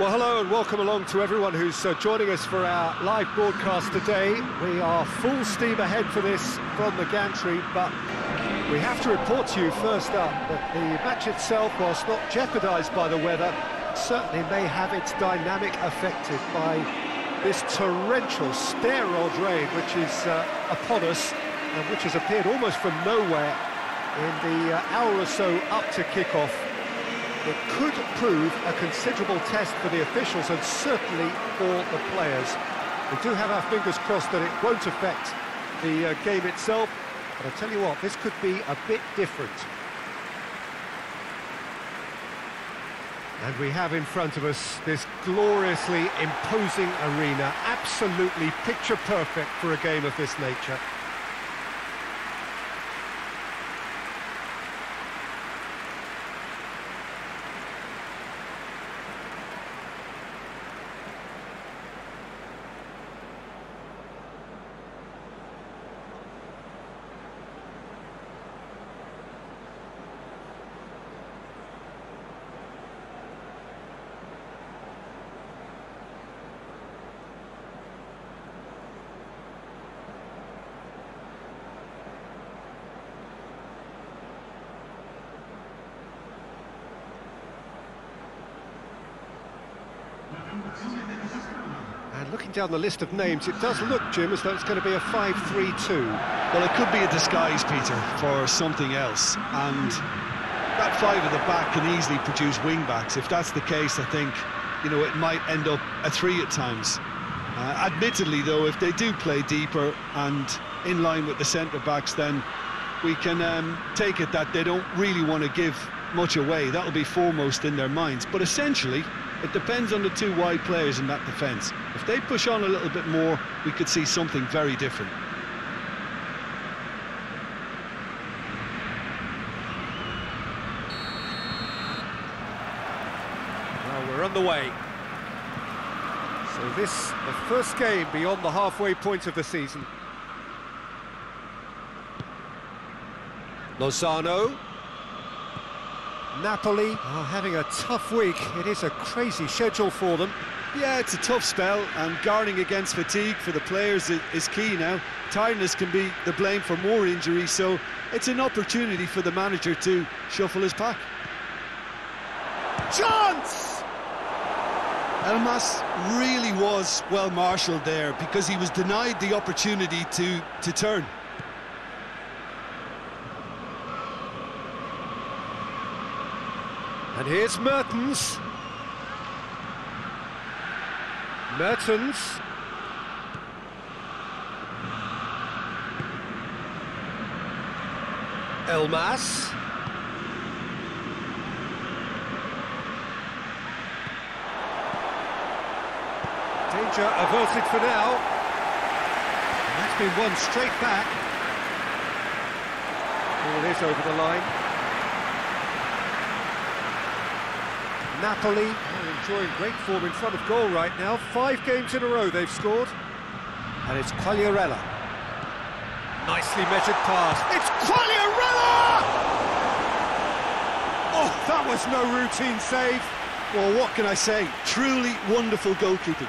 Well, hello and welcome along to everyone who's uh, joining us for our live broadcast today. We are full steam ahead for this from the gantry, but we have to report to you first up that the match itself, whilst not jeopardised by the weather, certainly may have its dynamic affected by this torrential steroid rain which is uh, upon us and which has appeared almost from nowhere in the uh, hour or so up to kick-off. It could prove a considerable test for the officials and certainly for the players. We do have our fingers crossed that it won't affect the uh, game itself, but I tell you what, this could be a bit different. And we have in front of us this gloriously imposing arena, absolutely picture perfect for a game of this nature. Down the list of names, it does look, Jim, as though it's going to be a 5-3-2. Well, it could be a disguise, Peter, for something else. And that five at the back can easily produce wing-backs. If that's the case, I think, you know, it might end up a three at times. Uh, admittedly, though, if they do play deeper and in line with the centre-backs, then we can um, take it that they don't really want to give much away. That'll be foremost in their minds. But essentially, it depends on the two wide players in that defence. If they push on a little bit more, we could see something very different. Well, we're on the way. So this, the first game beyond the halfway point of the season. Lozano. Napoli are having a tough week. It is a crazy schedule for them. Yeah, it's a tough spell, and guarding against fatigue for the players is, is key now. Tiredness can be the blame for more injuries, so it's an opportunity for the manager to shuffle his pack. Chance! Elmas really was well marshalled there because he was denied the opportunity to, to turn. And here's Mertens. Mertens. Elmas. Danger averted for now. And that's been one straight back. Ball is over the line. Napoli are enjoying great form in front of goal right now. Five games in a row they've scored. And it's Quagliarella. Nicely measured pass. It's Quagliarella! Oh, that was no routine save. Well, what can I say? Truly wonderful goalkeeping.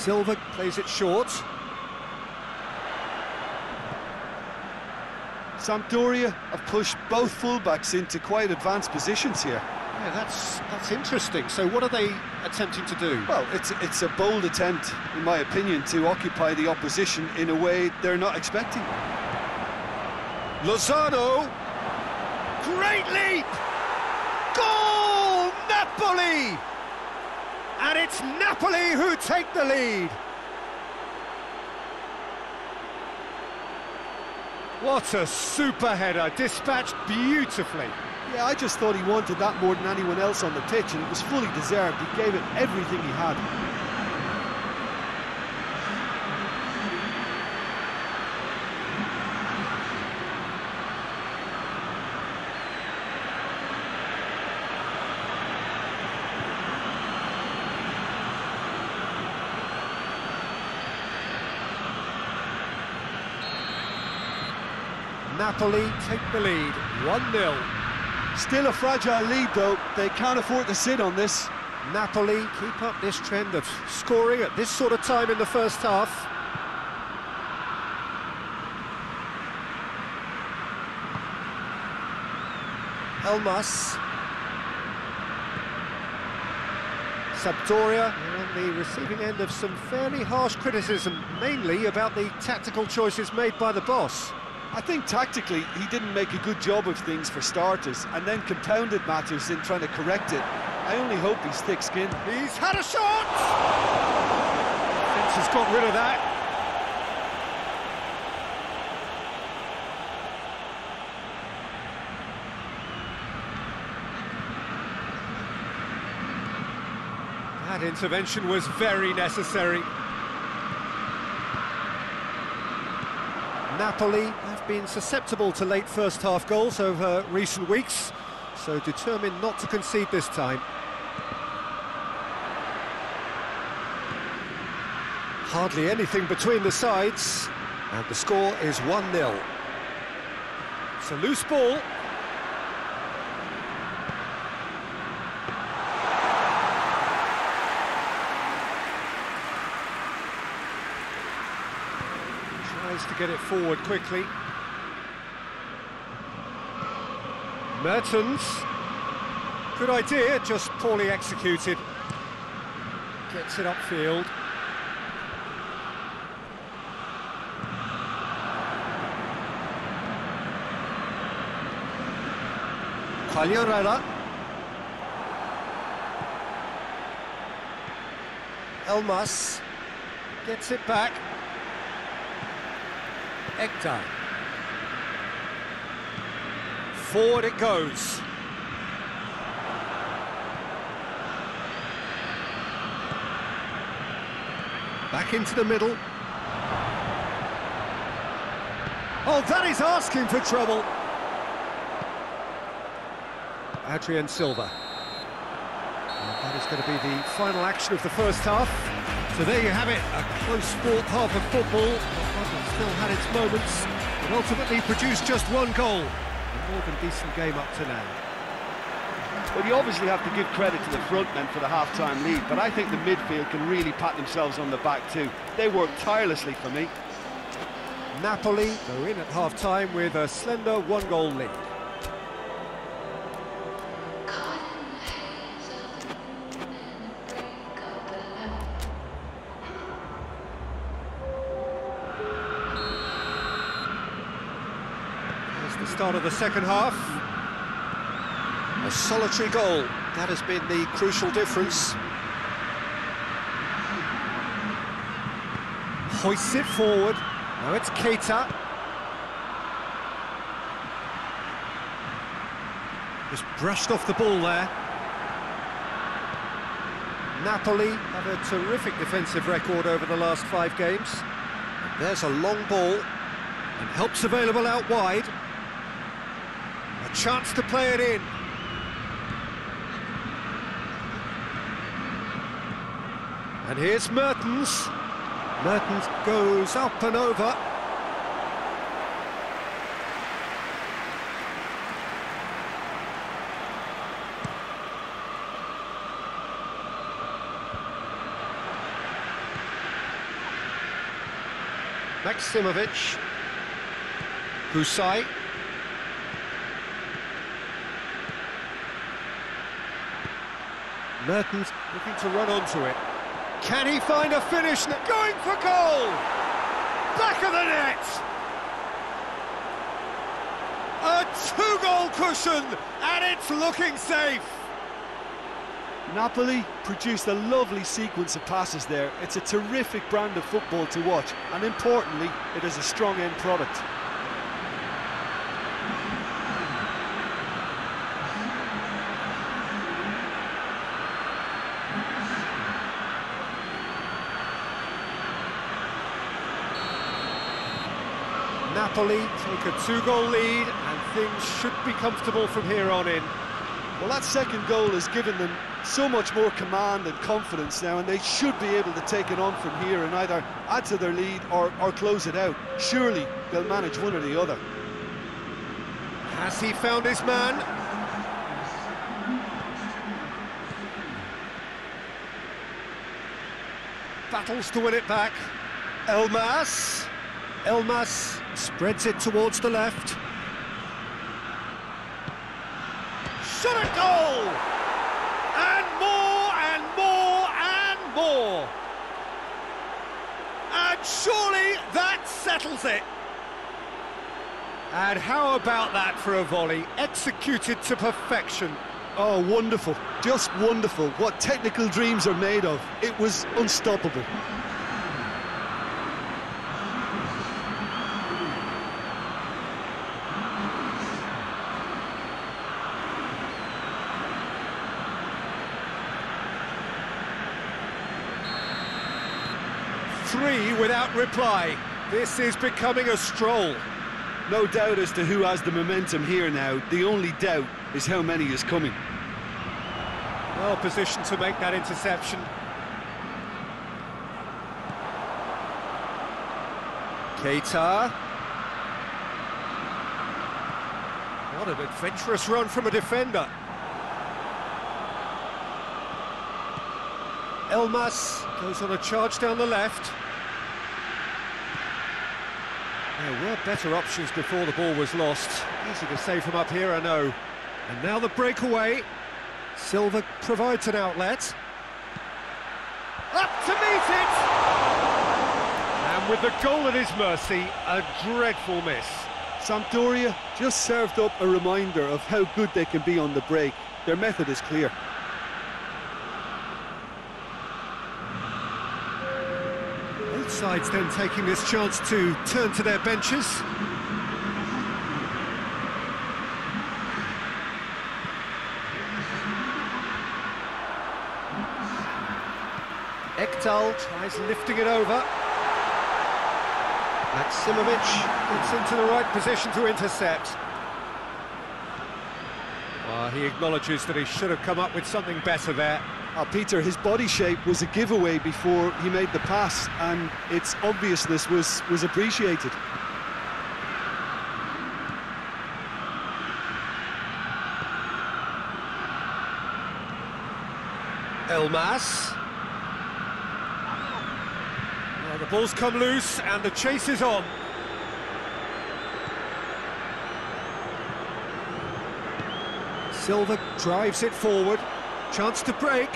Silva plays it short. Sampdoria have pushed both fullbacks into quite advanced positions here. Yeah, that's that's interesting. So what are they attempting to do? Well, it's it's a bold attempt, in my opinion, to occupy the opposition in a way they're not expecting. Lozano! Great leap! Goal! Napoli! And it's Napoli who take the lead. What a super header, dispatched beautifully. Yeah, I just thought he wanted that more than anyone else on the pitch, and it was fully deserved. He gave it everything he had. Napoli take the lead, 1-0. Still a fragile lead, though. They can't afford to sit on this. Napoli keep up this trend of scoring at this sort of time in the first half. Elmas. Sampdoria on the receiving end of some fairly harsh criticism, mainly about the tactical choices made by the boss. I think tactically he didn't make a good job of things for starters and then compounded matters in trying to correct it. I only hope he's thick-skinned. He's had a shot! Fence has got rid of that. That intervention was very necessary. Napoli have been susceptible to late first half goals over recent weeks, so determined not to concede this time. Hardly anything between the sides, and the score is 1-0. It's a loose ball. Tries to get it forward quickly. Mertens. Good idea, just poorly executed. Gets it upfield. Quagliarella. Elmas gets it back. Ekdal. Forward it goes. Back into the middle. Oh, that is asking for trouble. Adrien Silva. And that is going to be the final action of the first half. So there you have it, a close sport half of football. Still had its moments, but ultimately produced just one goal. A more than decent game up to now. Well, you obviously have to give credit to the front men for the half-time lead, but I think the midfield can really pat themselves on the back too. They worked tirelessly for me. Napoli go in at half-time with a slender one-goal lead. Start of the second half. A solitary goal, that has been the crucial difference. Hoists it forward, now it's Keita. Just brushed off the ball there. Napoli have a terrific defensive record over the last five games. And there's a long ball, and help's available out wide. A chance to play it in. And here's Mertens. Mertens goes up and over. Maksimovic. Hysaj. Mertens looking to run onto it. Can he find a finish? Going for goal! Back of the net! A two-goal cushion, and it's looking safe! Napoli produced a lovely sequence of passes there. It's a terrific brand of football to watch, and importantly, it is a strong end product. Napoli take a two-goal lead, and things should be comfortable from here on in. Well, that second goal has given them so much more command and confidence now, and they should be able to take it on from here and either add to their lead or, or close it out. Surely they'll manage one or the other. Has he found his man? Battles to win it back. Elmas. Elmas spreads it towards the left. Shot a goal! And more and more and more. And surely that settles it. And how about that for a volley? Executed to perfection. Oh, wonderful. Just wonderful. What technical dreams are made of. It was unstoppable. Three without reply. This is becoming a stroll. No doubt as to who has the momentum here now. The only doubt is how many is coming. Well positioned to make that interception. Keita. What an adventurous run from a defender. Elmas goes on a charge down the left. There were better options before the ball was lost. Easy to save from up here, I know. And now the breakaway. Silva provides an outlet. Up to meet it! And with the goal at his mercy, a dreadful miss. Sampdoria just served up a reminder of how good they can be on the break. Their method is clear. Sides then taking this chance to turn to their benches. Ekdal tries lifting it over. Maksimovic gets into the right position to intercept. Well, he acknowledges that he should have come up with something better there. Uh, Peter, his body shape was a giveaway before he made the pass, and its obviousness was, was appreciated. Elmas. Well, the ball's come loose and the chase is on. Silva drives it forward. Chance to break.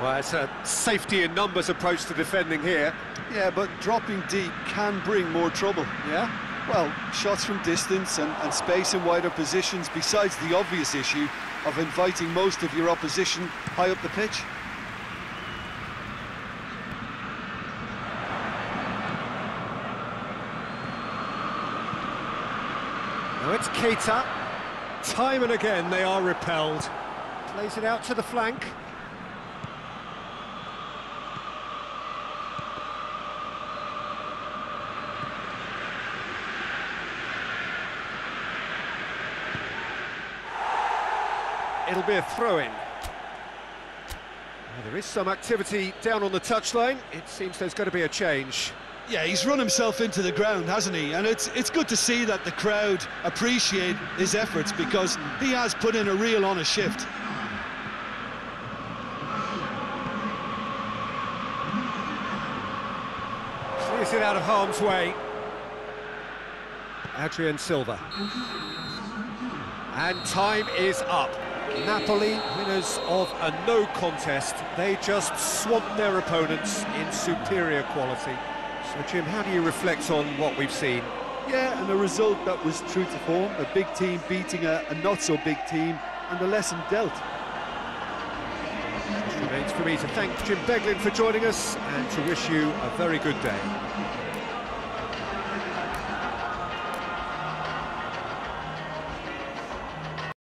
Well, it's a safety in numbers approach to defending here. Yeah, but dropping deep can bring more trouble. Yeah? Well, shots from distance and, and space in wider positions, besides the obvious issue of inviting most of your opposition high up the pitch. Now it's Keita. Time and again they are repelled. Plays it out to the flank. It'll be a throw-in. There is some activity down on the touchline. It seems there's going to be a change. Yeah, he's run himself into the ground, hasn't he? And it's it's good to see that the crowd appreciate his efforts because he has put in a real honest shift. Clears it out of harm's way. Adrien Silva. And time is up. Napoli, winners of a no contest. They just swamped their opponents in superior quality. So, Jim, how do you reflect on what we've seen? Yeah, and a result that was true to form, a big team beating a, a not-so-big team, and the lesson dealt. It remains for me to thank Jim Beglin for joining us and to wish you a very good day.